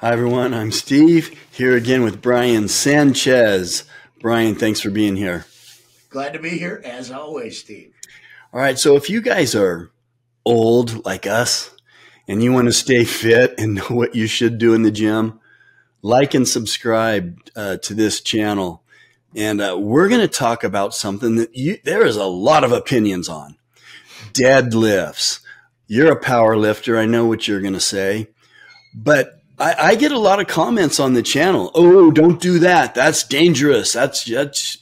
Hi, everyone. I'm Steve here again with Brian Sanchez. Brian, thanks for being here. Glad to be here as always, Steve. All right. So, if you guys are old like us and you want to stay fit and know what you should do in the gym, like and subscribe uh, to this channel. And uh, we're going to talk about something that you, there is a lot of opinions on deadlifts. You're a power lifter. I know what you're going to say. But I, I, get a lot of comments on the channel. Oh, don't do that. That's dangerous. That's, that's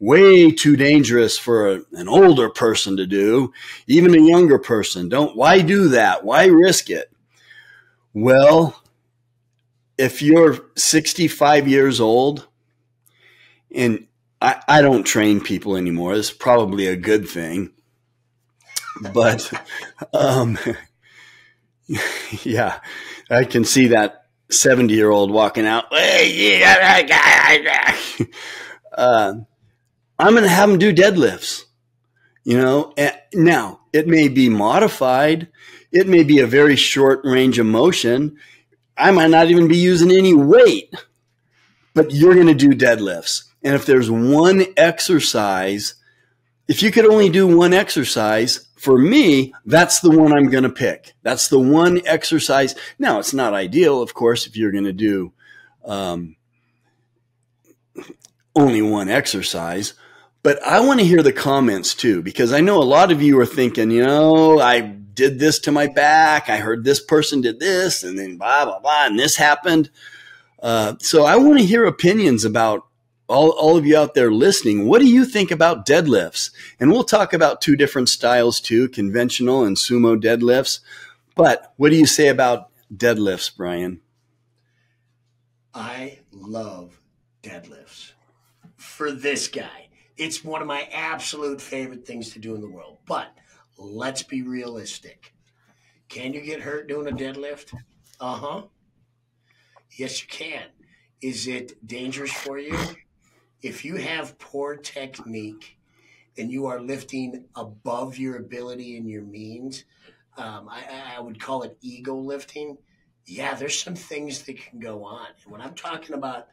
way too dangerous for a, an older person to do, even a younger person. Don't, why do that? Why risk it? Well, if you're 65 years old and I, I don't train people anymore, it's probably a good thing. But, um, yeah, I can see that 70 year old walking out. uh, I'm going to have them do deadlifts. You know, now it may be modified. It may be a very short range of motion. I might not even be using any weight, but you're going to do deadlifts. And if there's one exercise, if you could only do one exercise, for me, that's the one I'm going to pick. That's the one exercise. Now, it's not ideal, of course, if you're going to do um, only one exercise. But I want to hear the comments too, because I know a lot of you are thinking, you know, I did this to my back. I heard this person did this, and then blah, blah, blah, and this happened. Uh, so I want to hear opinions about all, all of you out there listening, what do you think about deadlifts? And we'll talk about two different styles too, conventional and sumo deadlifts. But what do you say about deadlifts, Brian? I love deadlifts for this guy. It's one of my absolute favorite things to do in the world. But let's be realistic. Can you get hurt doing a deadlift? Uh huh. Yes, you can. Is it dangerous for you? If you have poor technique and you are lifting above your ability and your means, um, I, I, would call it ego lifting. Yeah, there's some things that can go on. And when I'm talking about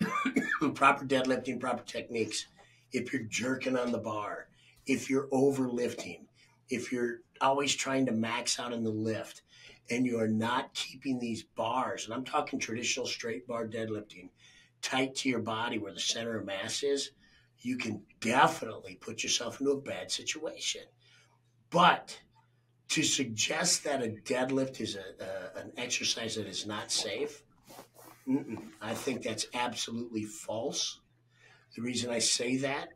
proper deadlifting, proper techniques, if you're jerking on the bar, if you're overlifting, if you're always trying to max out in the lift, and you are not keeping these bars, and I'm talking traditional straight bar deadlifting, tight to your body where the center of mass is, you can definitely put yourself into a bad situation. But to suggest that a deadlift is a, a an exercise that is not safe, I think that's absolutely false. The reason I say that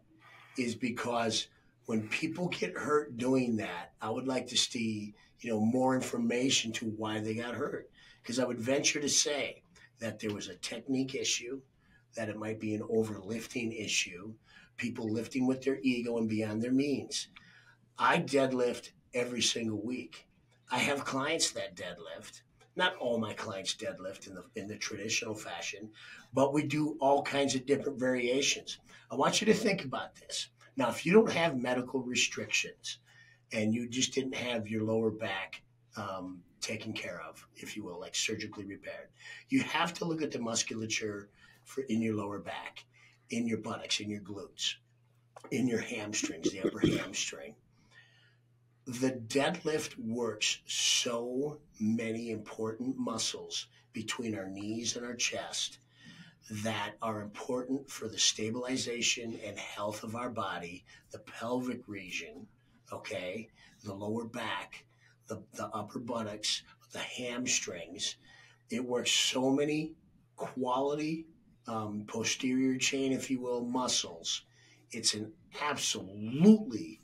is because when people get hurt doing that, I would like to see you know more information to why they got hurt. Because I would venture to say that there was a technique issue, that it might be an overlifting issue, people lifting with their ego and beyond their means. I deadlift every single week. I have clients that deadlift. Not all my clients deadlift in the in the traditional fashion, but we do all kinds of different variations. I want you to think about this. Now, if you don't have medical restrictions and you just didn't have your lower back um, taken care of, if you will, like surgically repaired, you have to look at the musculature for in your lower back, in your buttocks, in your glutes, in your hamstrings, the upper hamstring. The deadlift works so many important muscles between our knees and our chest that are important for the stabilization and health of our body, the pelvic region, okay, the lower back, the, the upper buttocks, the hamstrings. It works so many quality um, posterior chain, if you will, muscles. It's an absolutely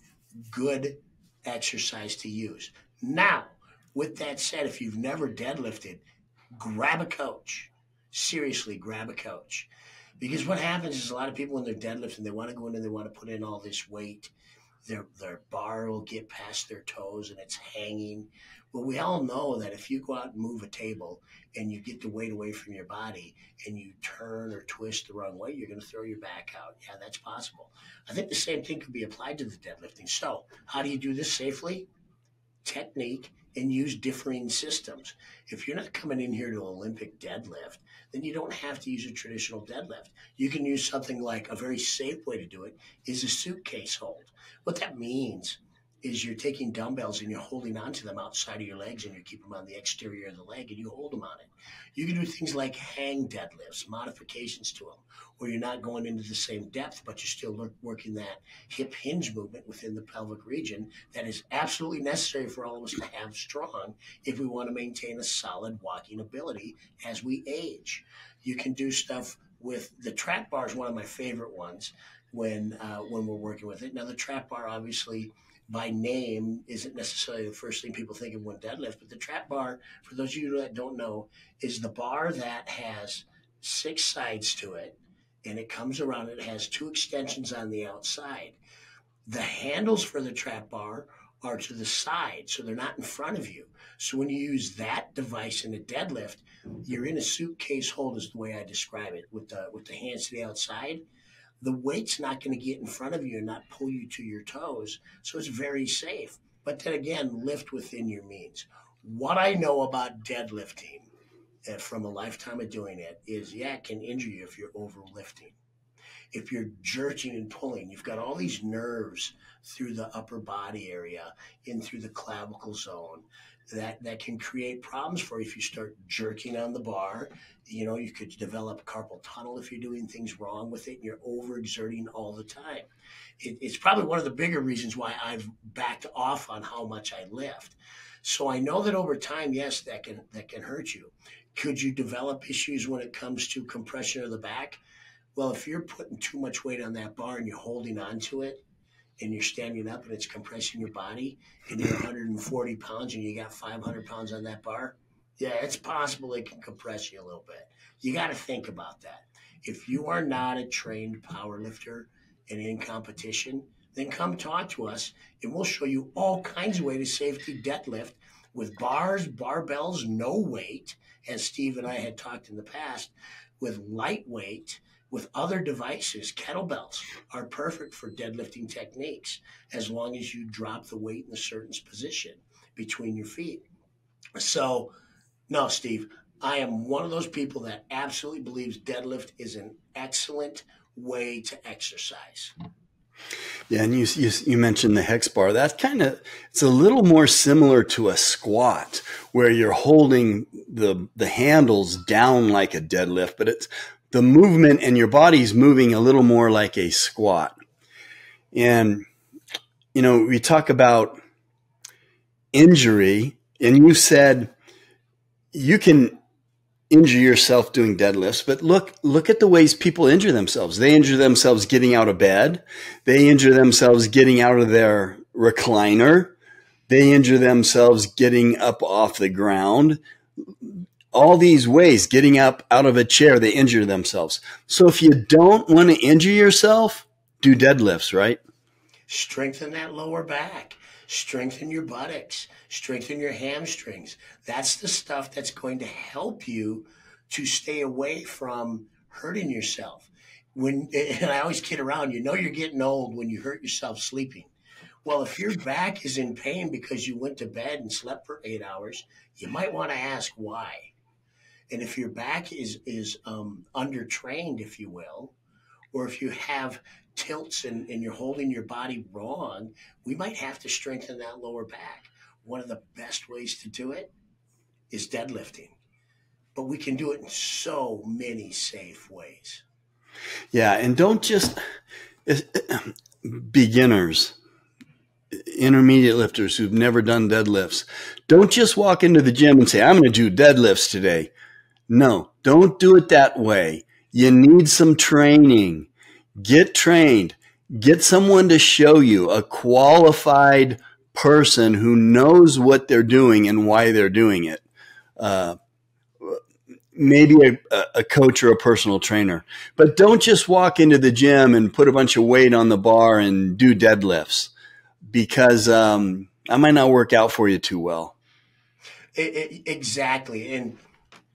good exercise to use. Now, with that said, if you've never deadlifted, grab a coach. Seriously, grab a coach. Because what happens is a lot of people when they're deadlifting, they want to go in and they want to put in all this weight. Their their bar will get past their toes and it's hanging. Well, we all know that if you go out and move a table and you get the weight away from your body and you turn or twist the wrong way, you're going to throw your back out. Yeah, that's possible. I think the same thing could be applied to the deadlifting. So, how do you do this safely? Technique and use differing systems. If you're not coming in here to Olympic deadlift, then you don't have to use a traditional deadlift. You can use something like a very safe way to do it is a suitcase hold. What that means is you're taking dumbbells and you're holding onto them outside of your legs and you keep them on the exterior of the leg and you hold them on it. You can do things like hang deadlifts, modifications to them, where you're not going into the same depth, but you're still working that hip hinge movement within the pelvic region that is absolutely necessary for all of us to have strong if we want to maintain a solid walking ability as we age. You can do stuff with the trap bar is one of my favorite ones when uh, when we're working with it. Now the trap bar obviously by name isn't necessarily the first thing people think of when deadlift, but the trap bar, for those of you that don't know, is the bar that has six sides to it and it comes around. It has two extensions on the outside. The handles for the trap bar are to the side, so they're not in front of you. So when you use that device in a deadlift, you're in a suitcase hold, is the way I describe it, with the with the hands to the outside the weight's not going to get in front of you and not pull you to your toes. So it's very safe. But then again, lift within your means. What I know about deadlifting uh, from a lifetime of doing it is, yeah, it can injure you if you're overlifting. If you're jerking and pulling, you've got all these nerves through the upper body area, in through the clavicle zone, that that can create problems for you if you start jerking on the bar. You know, you could develop carpal tunnel if you're doing things wrong with it and you're overexerting all the time. It, it's probably one of the bigger reasons why I've backed off on how much I lift. So I know that over time, yes, that can that can hurt you. Could you develop issues when it comes to compression of the back? Well, if you're putting too much weight on that bar and you're holding on to it, and you're standing up and it's compressing your body and you're 140 pounds and you got 500 pounds on that bar, yeah, it's possible it can compress you a little bit. You got to think about that. If you are not a trained power lifter and in competition, then come talk to us and we'll show you all kinds of ways to safety deadlift with bars, barbells, no weight, as Steve and I had talked in the past, with lightweight with other devices, kettlebells are perfect for deadlifting techniques as long as you drop the weight in a certain position between your feet. So, no, Steve, I am one of those people that absolutely believes deadlift is an excellent way to exercise. Yeah, and you, you, you mentioned the hex bar. That's kind of it's a little more similar to a squat, where you're holding the the handles down like a deadlift, but it's the movement and your body's moving a little more like a squat. And, you know, we talk about injury, and you said you can injure yourself doing deadlifts, but look, look at the ways people injure themselves. They injure themselves getting out of bed. They injure themselves getting out of their recliner. They injure themselves getting up off the ground all these ways getting up out of a chair, they injure themselves. So if you don't want to injure yourself, do deadlifts, right? Strengthen that lower back, strengthen your buttocks, strengthen your hamstrings. That's the stuff that's going to help you to stay away from hurting yourself. When and I always kid around, you know you're getting old when you hurt yourself sleeping. Well, if your back is in pain because you went to bed and slept for eight hours, you might want to ask why. And if your back is is um, undertrained, if you will, or if you have tilts and, and you're holding your body wrong, we might have to strengthen that lower back. One of the best ways to do it is deadlifting, but we can do it in so many safe ways. Yeah, and don't just beginners intermediate lifters who've never done deadlifts don't just walk into the gym and say i'm going to do deadlifts today no, don't do it that way. You need some training. Get trained. Get someone to show you a qualified person who knows what they're doing and why they're doing it. Uh, maybe a, a, coach or a personal trainer. But don't just walk into the gym and put a bunch of weight on the bar and do deadlifts because um, I might not work out for you too well. It, it, exactly. And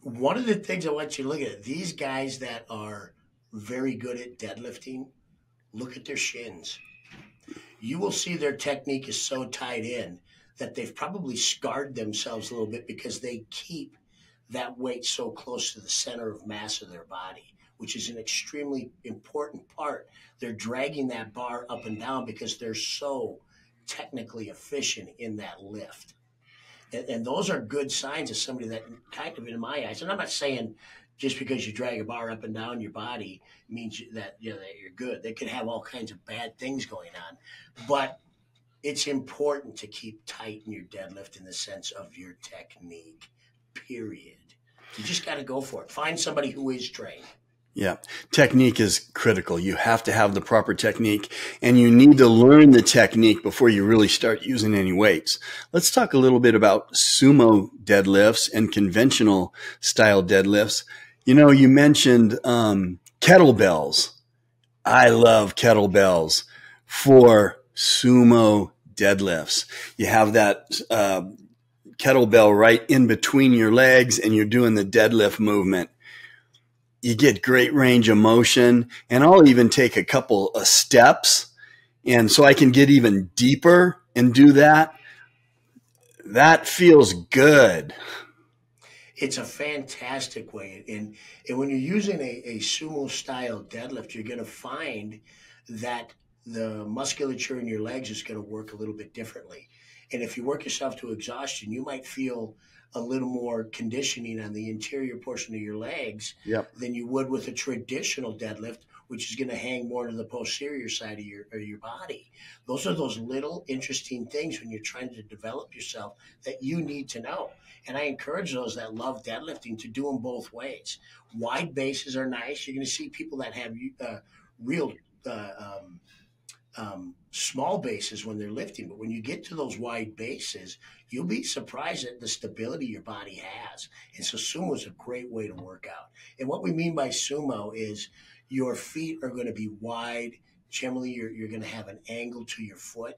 one of the things I want you to look at these guys that are very good at deadlifting, look at their shins. You will see their technique is so tied in that they've probably scarred themselves a little bit because they keep that weight so close to the center of mass of their body, which is an extremely important part. They're dragging that bar up and down because they're so technically efficient in that lift. And, and those are good signs of somebody that kind of in my eyes, and I'm not saying just because you drag a bar up and down your body means that you know that you're good. They could have all kinds of bad things going on, but it's important to keep tight in your deadlift in the sense of your technique. Period. You just got to go for it. Find somebody who is trained. Yeah. Technique is critical. You have to have the proper technique and you need to learn the technique before you really start using any weights. Let's talk a little bit about sumo deadlifts and conventional style deadlifts. You know, you mentioned um, kettlebells. I love kettlebells for sumo deadlifts. You have that uh, kettlebell right in between your legs and you're doing the deadlift movement. You get great range of motion and I'll even take a couple of steps. And so I can get even deeper and do that. That feels good it's a fantastic way. And, and when you're using a, a sumo style deadlift, you're going to find that the musculature in your legs is going to work a little bit differently. And if you work yourself to exhaustion, you might feel a little more conditioning on the interior portion of your legs yep. than you would with a traditional deadlift, which is going to hang more to the posterior side of your of your body. Those are those little interesting things when you're trying to develop yourself that you need to know. And I encourage those that love deadlifting to do them both ways. Wide bases are nice. You're going to see people that have uh, real uh, um, um, small bases when they're lifting, but when you get to those wide bases, you'll be surprised at the stability your body has. And so sumo is a great way to work out. And what we mean by sumo is your feet are going to be wide. Generally, you're, you're going to have an angle to your foot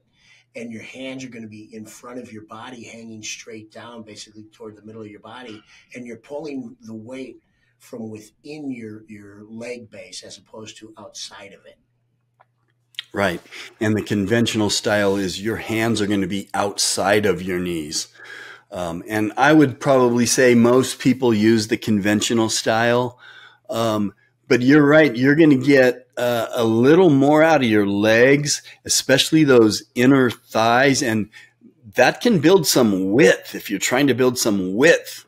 and your hands are going to be in front of your body, hanging straight down, basically toward the middle of your body, and you're pulling the weight from within your your leg base as opposed to outside of it. Right. And the conventional style is your hands are going to be outside of your knees. Um, and I would probably say most people use the conventional style. Um, but you're right. You're going to get uh, a little more out of your legs, especially those inner thighs. And that can build some width. If you're trying to build some width,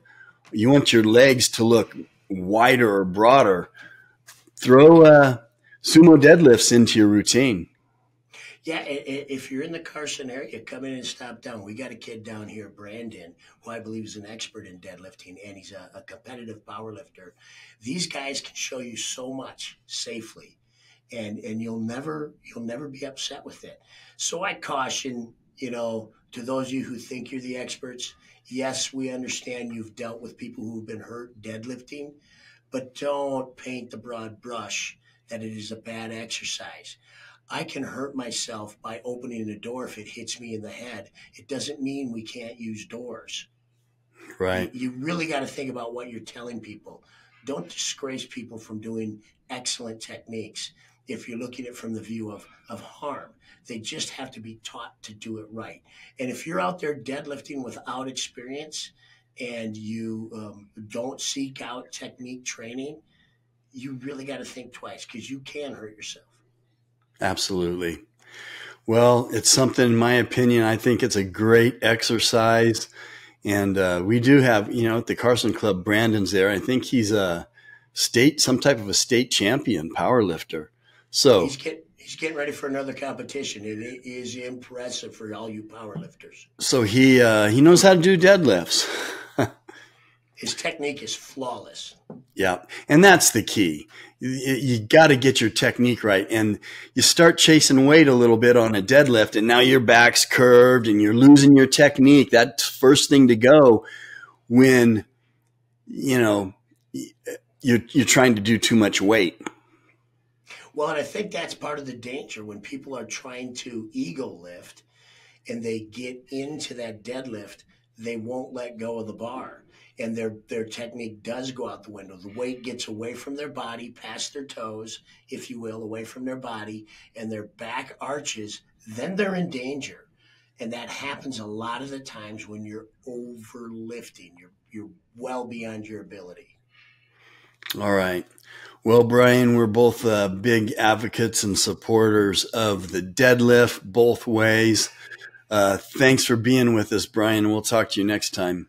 you want your legs to look wider or broader. Throw uh, sumo deadlifts into your routine. Yeah, if you're in the Carson area, come in and stop down. We got a kid down here, Brandon, who I believe is an expert in deadlifting, and he's a, a competitive power lifter. These guys can show you so much safely and and you'll never you'll never be upset with it. So I caution, you know, to those of you who think you're the experts, yes, we understand you've dealt with people who've been hurt deadlifting, but don't paint the broad brush that it is a bad exercise. I can hurt myself by opening a door if it hits me in the head. It doesn't mean we can't use doors. Right. You, you really got to think about what you're telling people. Don't disgrace people from doing excellent techniques if you're looking at it from the view of, of harm. They just have to be taught to do it right. And if you're out there deadlifting without experience and you um, don't seek out technique training, you really got to think twice because you can hurt yourself. Absolutely. Well, it's something, in my opinion, I think it's a great exercise. And uh, we do have, you know, at the Carson Club, Brandon's there. I think he's a state, some type of a state champion power lifter. So he's, get, he's getting ready for another competition. It is impressive for all you power lifters. So he uh, he knows how to do deadlifts. His technique is flawless. Yeah, and that's the key. You, you got to get your technique right, and you start chasing weight a little bit on a deadlift, and now your back's curved, and you're losing your technique. That's first thing to go when you know you're you're trying to do too much weight. Well, and I think that's part of the danger when people are trying to ego lift and they get into that deadlift, they won't let go of the bar. And their their technique does go out the window. The weight gets away from their body, past their toes, if you will, away from their body, and their back arches, then they're in danger. And that happens a lot of the times when you're overlifting. You're you're well beyond your ability. All right. Well, Brian, we're both uh, big advocates and supporters of the deadlift both ways. Uh, thanks for being with us, Brian. We'll talk to you next time.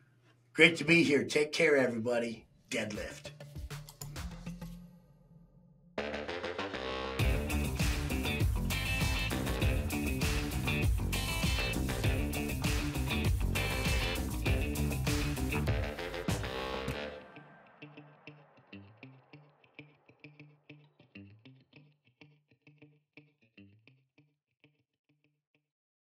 Great to be here. Take care, everybody. Deadlift.